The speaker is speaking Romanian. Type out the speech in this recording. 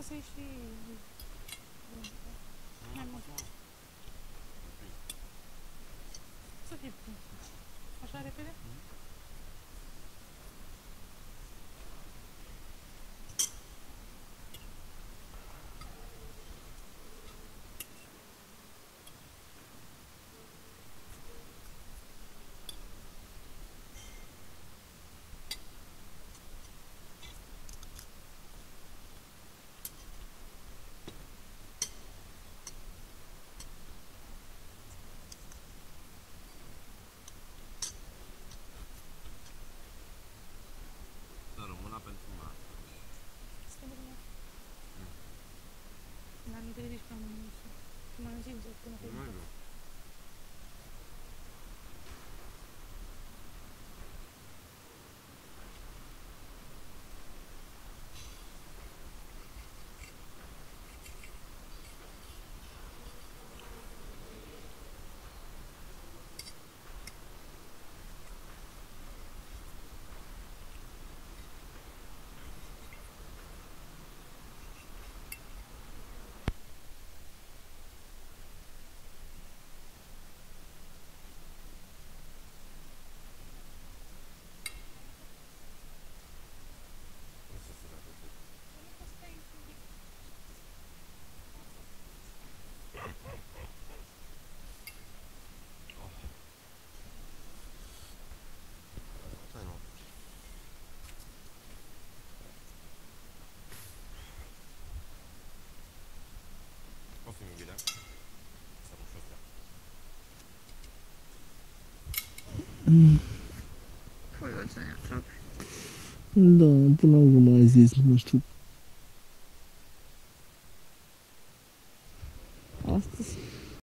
să-i și... Mai mult. Să fie prins. Așa repede? Să あの満身族の方 O fi mobilă. Să nu știu Păi, o să ne aproape. Da, până la urmă a zis, nu știu. Astăzi